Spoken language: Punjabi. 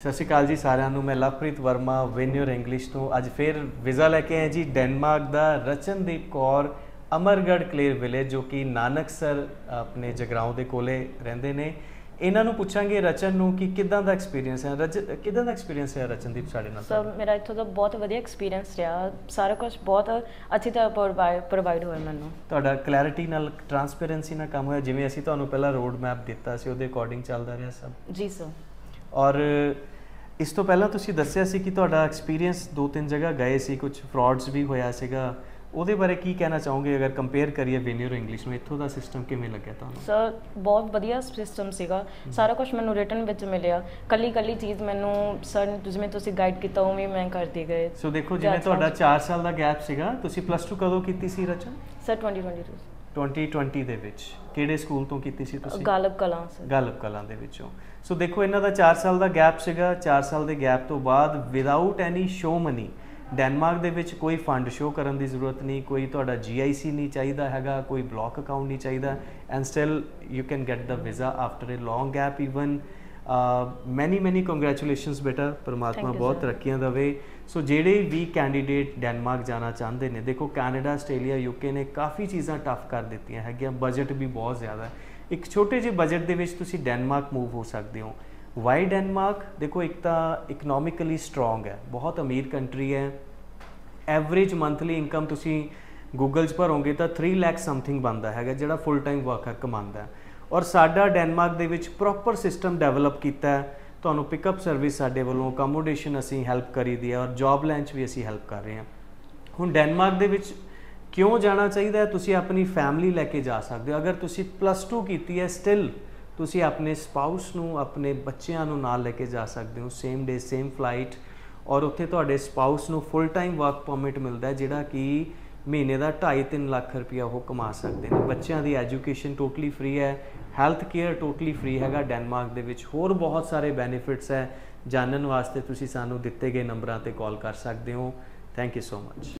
ਸਤਿ ਸ਼੍ਰੀ ਅਕਾਲ ਜੀ ਸਾਰਿਆਂ ਨੂੰ ਮੈਂ Lovepreet Verma win your English ਤੋਂ। ਅੱਜ ਫਿਰ ਵੀਜ਼ਾ ਲੈ ਕੇ ਆਏ ਜੀ ਡੈਨਮਾਰਕ ਦਾ ਰਚਨਦੀਪ ਕੌਰ ਅਮਰਗੜ ਕਲੇਰ ਵਿਲੇਜ ਜੋ ਕਿ ਨਾਨਕਸਰ ਆਪਣੇ ਜਗਰਾਉਂ ਦੇ ਕੋਲੇ ਰਹਿੰਦੇ ਨੇ। ਇਹਨਾਂ ਨੂੰ ਪੁੱਛਾਂਗੇ ਰਚਨ ਨੂੰ ਕਿ ਕਿਦਾਂ ਦਾ ਐਕਸਪੀਰੀਅੰਸ ਹੈ। ਰਚ ਕਿਦਾਂ ਦਾ ਐਕਸਪੀਰੀਅੰਸ ਹੈ ਰਚਨਦੀਪ ਸਾਡੇ ਨਾਲ? ਸਰ ਮੇਰਾ ਇੱਥੋਂ ਦਾ ਬਹੁਤ ਵਧੀਆ ਐਕਸਪੀਰੀਅੰਸ ਰਿਹਾ। ਸਾਰਾ ਕੁਝ ਬਹੁਤ ਅੱਛੀ ਤਰ੍ਹਾਂ ਪ੍ਰੋਵਾਈਡ ਹੋਇਆ ਮੈਨੂੰ। ਤੁਹਾਡਾ ਕਲੈਰਿਟੀ ਨਾਲ ਟਰਾਂਸਪੇਰੈਂਸੀ ਨਾਲ ਕੰਮ ਹੋਇਆ। ਜਿਵੇਂ ਅਸੀਂ ਤੁਹਾਨੂੰ ਪਹਿਲਾਂ ਰੋਡ ਮੈਪ ਦਿੱਤਾ ਸੀ ਉਹਦੇ ਅਕੋਰਡਿੰਗ ਚੱਲਦਾ ਰਿਹਾ ਸਭ। ਜੀ ਸਰ ਔਰ ਇਸ ਤੋਂ ਪਹਿਲਾਂ ਤੁਸੀਂ ਦੱਸਿਆ ਸੀ ਕਿ ਤੁਹਾਡਾ ਐਕਸਪੀਰੀਅੰਸ ਦੋ ਤਿੰਨ ਜਗ੍ਹਾ ਗਏ ਸੀ ਕੁਝ ਫਰਾਡਸ ਵੀ ਹੋਇਆ ਸੀਗਾ। ਉਹਦੇ ਬਾਰੇ ਕੀ ਕਹਿਣਾ ਚਾਹੋਗੇ ਅਗਰ ਕੰਪੇਅਰ ਕਰੀਏ ਵਿਨਿਅਰ ਇੰਗਲਿਸ਼ ਨੂੰ? ਇੱਥੋਂ ਦਾ ਸਿਸਟਮ ਕਿਵੇਂ ਲੱਗਿਆ ਤੁਹਾਨੂੰ? ਸਰ ਬਹੁਤ ਵਧੀਆ ਸਿਸਟਮ ਸੀਗਾ। ਸਾਰਾ ਕੁਝ ਮੈਨੂੰ ਰਿਟਨ ਵਿੱਚ ਮਿਲਿਆ। ਕੱਲੀ ਕੱਲੀ ਚੀਜ਼ ਮੈਨੂੰ ਸਰ ਜਿਵੇਂ ਤੁਸੀਂ ਗਾਈਡ ਕੀਤਾ ਉਵੇਂ ਮੈਂ ਕਰਦੀ ਗਏ। ਸੋ ਦੇਖੋ ਜਿਵੇਂ ਤੁਹਾਡਾ 4 ਸਾਲ ਦਾ ਗੈਪ ਸੀਗਾ ਤੁਸੀਂ ਪਲੱਸ 2 ਕਦੋਂ ਕੀਤੀ ਸੀ ਰਚਨ? ਸਰ 2022 2020 ਦੇ ਵਿੱਚ ਕਿਹੜੇ ਸਕੂਲ ਤੋਂ ਕੀਤੀ ਸੀ ਤੁਸੀਂ? ਗਾਲਬ ਕਲਾਂ ਸਰ। ਗਾਲਬ ਕਲਾਂ ਦੇ ਵਿੱਚੋਂ। ਸੋ ਦੇਖੋ ਇਹਨਾਂ ਦਾ 4 ਸਾਲ ਦਾ ਗੈਪ ਸੀਗਾ। 4 ਸਾਲ ਦੇ ਗੈਪ ਤੋਂ ਬਾਅਦ without any show money Denmark ਦੇ ਵਿੱਚ ਕੋਈ ਫੰਡ ਸ਼ੋ ਕਰਨ ਦੀ ਜ਼ਰੂਰਤ ਨਹੀਂ ਕੋਈ ਤੁਹਾਡਾ GIC ਨਹੀਂ ਚਾਹੀਦਾ ਹੈਗਾ ਕੋਈ ਬਲੌਕ ਅਕਾਊਂਟ ਨਹੀਂ ਚਾਹੀਦਾ and still you can get the visa after a long gap even many many congratulations ਬੇਟਾ ਪਰਮਾਤਮਾ ਬਹੁਤ. ਤਰੱਕੀਆਂ ਦੇਵੇ। ਸੋ ਜਿਹੜੇ ਵੀ ਕੈਂਡੀਡੇਟ ਡੈਨਮਾਰਕ ਜਾਣਾ ਚਾਹੁੰਦੇ ਨੇ ਦੇਖੋ ਕੈਨੇਡਾ ਆਸਟ੍ਰੇਲੀਆ ਯੂਕੇ ਨੇ ਕਾਫੀ ਚੀਜ਼ਾਂ ਟਫ ਕਰ ਦਿੱਤੀਆਂ ਹੈਗੀਆਂ ਬਜਟ ਵੀ ਬਹੁਤ ਜ਼ਿਆਦਾ। ਹੈ ਇੱਕ ਛੋਟੇ ਜਿਹੇ ਬਜਟ ਦੇ ਵਿੱਚ ਤੁਸੀਂ ਡੈਨਮਾਰਕ ਮੂਵ ਹੋ ਸਕਦੇ ਹੋ। ਵਾਈ ਡੈਨਮਾਰਕ ਦੇਖੋ ਇੱਕ ਤਾਂ ਇਕਨੋਮਿਕਲੀ ਸਟਰੋਂਗ ਹੈ ਬਹੁਤ ਅਮੀਰ ਕੰਟਰੀ ਹੈ। ਐਵਰੇਜ ਮੰਥਲੀ ਇਨਕਮ ਤੁਸੀਂ ਗੂਗਲ 'ਚ ਭਰੋਗੇ ਤਾਂ 3 ਲੱਖ ਸਮਥਿੰਗ ਬਣਦਾ ਹੈਗਾ ਜਿਹੜਾ ਫੁੱਲ ਟਾਈਮ ਵਰਕਰ ਕਮਾਉਂਦਾ ਹੈ। ਔਰ ਸਾਡਾ ਡੈਨਮਾਰਕ ਦੇ ਵਿੱਚ ਪ੍ਰੋਪਰ ਸਿਸਟਮ ਡਿਵੈਲਪ ਕੀਤਾ ਹੈ। ਤੁਹਾਨੂੰ ਪਿਕਅਪ ਸਰਵਿਸ ਸਾਡੇ ਵੱਲੋਂ ਅਕਮੋਡੇਸ਼ਨ ਅਸੀਂ ਹੈਲਪ ਕਰੀ ਦੀ ਹੈ ਔਰ ਜੌਬ ਲੈਣ 'ਚ ਵੀ ਅਸੀਂ ਹੈਲਪ ਕਰ ਰਹੇ ਹਾਂ। ਹੁਣ ਡੈਨਮਾਰਕ ਦੇ ਵਿੱਚ ਕਿਉਂ ਜਾਣਾ ਚਾਹੀਦਾ ਹੈ? ਤੁਸੀਂ ਆਪਣੀ ਫੈਮਿਲੀ ਲੈ ਕੇ ਜਾ ਸਕਦੇ ਹੋ। ਅਗਰ ਤੁਸੀਂ ਪਲੱਸ 2 ਕੀਤੀ ਹੈ ਸਟਿਲ ਤੁਸੀਂ ਆਪਣੇ ਸਪਾਊਸ ਨੂੰ, ਆਪਣੇ ਬੱਚਿਆਂ ਨੂੰ ਨਾਲ ਲੈ ਕੇ ਜਾ ਸਕਦੇ ਹੋ। ਸੇਮ ਡੇ ਸੇਮ ਫਲਾਈਟ ਔਰ ਉੱਥੇ ਤੁਹਾਡੇ ਸਪਾਊਸ ਨੂੰ ਫੁੱਲ ਟਾਈਮ ਵਰਕ ਪਰਮਿਟ ਮਿਲਦਾ ਹੈ, ਜਿਹੜਾ ਕਿ ਮਹੀਨੇ ਦਾ 2.5-3 ਲੱਖ ਰੁਪਇਆ ਉਹ ਕਮਾ ਸਕਦੇ ਨੇ। ਬੱਚਿਆਂ ਦੀ ਐਜੂਕੇਸ਼ਨ ਟੋਟਲੀ ਫ੍ਰੀ ਹੈ, ਹੈਲਥ ਕੇਅਰ ਟੋਟਲੀ ਫ੍ਰੀ ਹੈਗਾ ਡੈਨਮਾਰਕ ਦੇ ਵਿੱਚ। ਹੋਰ ਬਹੁਤ ਸਾਰੇ ਬੈਨੀਫਿਟਸ ਹੈ। ਜਾਣਨ ਵਾਸਤੇ ਤੁਸੀਂ ਸਾਨੂੰ ਦਿੱਤੇ ਗਏ ਨੰਬਰਾਂ ਤੇ ਕਾਲ ਕਰ ਸਕਦੇ ਹੋ। Thank you so much.